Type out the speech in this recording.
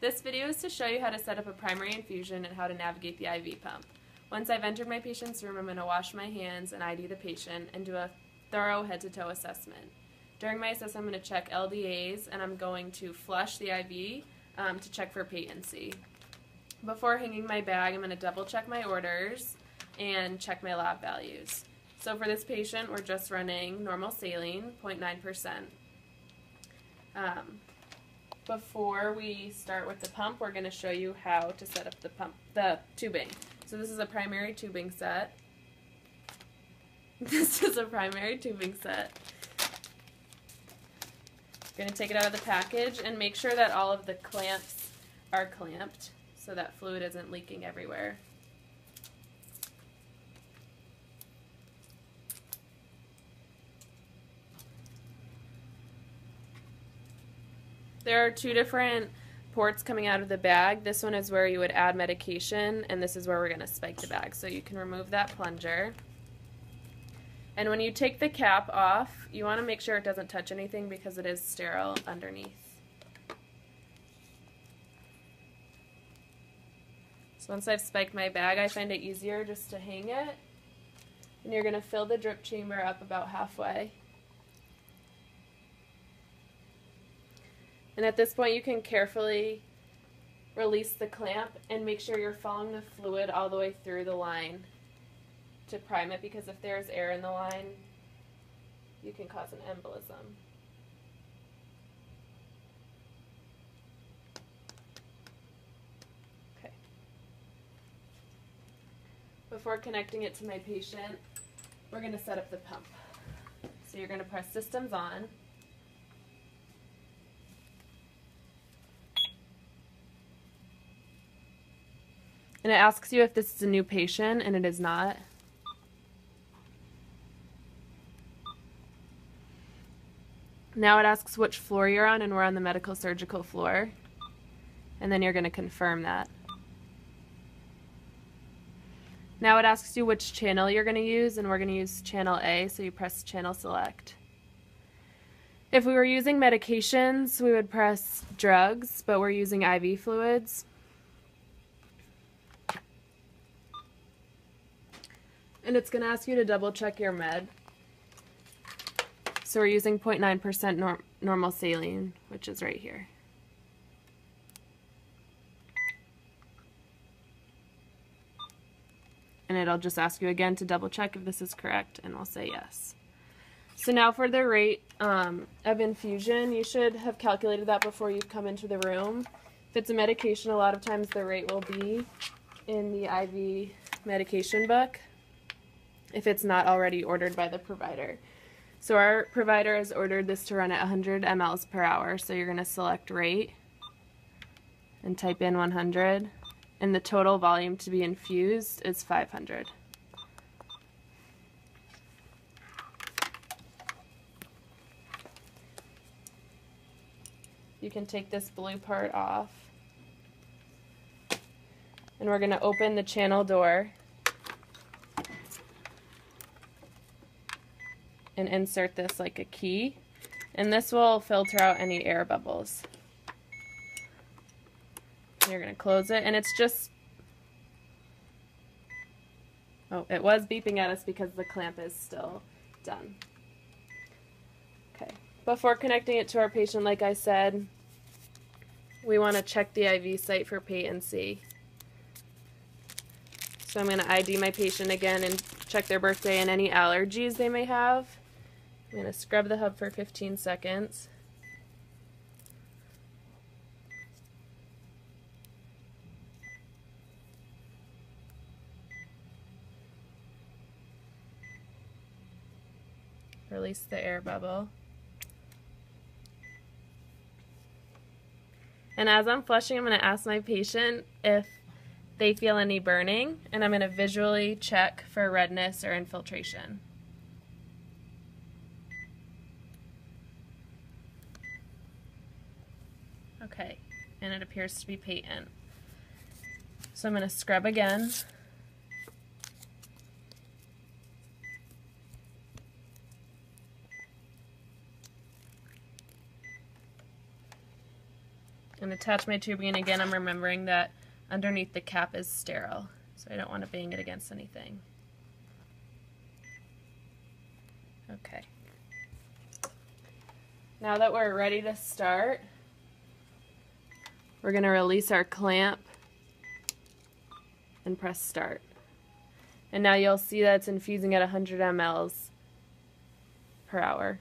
This video is to show you how to set up a primary infusion and how to navigate the IV pump. Once I've entered my patient's room, I'm going to wash my hands and ID the patient and do a thorough head-to-toe assessment. During my assessment, I'm going to check LDAs and I'm going to flush the IV um, to check for patency. Before hanging my bag, I'm going to double check my orders and check my lab values. So for this patient, we're just running normal saline, 0.9%. Um, before we start with the pump, we're going to show you how to set up the pump, the tubing. So this is a primary tubing set. This is a primary tubing set. You're going to take it out of the package and make sure that all of the clamps are clamped so that fluid isn't leaking everywhere. There are two different ports coming out of the bag. This one is where you would add medication, and this is where we're going to spike the bag. So you can remove that plunger. And when you take the cap off, you want to make sure it doesn't touch anything because it is sterile underneath. So once I've spiked my bag, I find it easier just to hang it. And you're going to fill the drip chamber up about halfway. And at this point you can carefully release the clamp and make sure you're following the fluid all the way through the line to prime it because if there's air in the line, you can cause an embolism. Okay. Before connecting it to my patient, we're going to set up the pump. So you're going to press systems on. And it asks you if this is a new patient, and it is not. Now it asks which floor you're on, and we're on the medical surgical floor. And then you're going to confirm that. Now it asks you which channel you're going to use, and we're going to use channel A, so you press channel select. If we were using medications, we would press drugs, but we're using IV fluids. And it's going to ask you to double check your med. So we're using 0.9% norm normal saline, which is right here. And it'll just ask you again to double check if this is correct, and we'll say yes. So now for the rate um, of infusion, you should have calculated that before you come into the room. If it's a medication, a lot of times the rate will be in the IV medication book if it's not already ordered by the provider. So our provider has ordered this to run at 100 mLs per hour. So you're going to select rate and type in 100. And the total volume to be infused is 500. You can take this blue part off. And we're going to open the channel door and insert this like a key. And this will filter out any air bubbles. You're going to close it, and it's just... Oh, it was beeping at us because the clamp is still done. Okay, before connecting it to our patient, like I said, we want to check the IV site for patency. So I'm going to ID my patient again and check their birthday and any allergies they may have. I'm going to scrub the hub for 15 seconds. Release the air bubble. And as I'm flushing, I'm going to ask my patient if they feel any burning, and I'm going to visually check for redness or infiltration. Okay, and it appears to be patent. So I'm going to scrub again. And attach my tubing, and again, I'm remembering that underneath the cap is sterile, so I don't want to bang it against anything. Okay. Now that we're ready to start, we're going to release our clamp and press start. And now you'll see that it's infusing at 100 mLs per hour.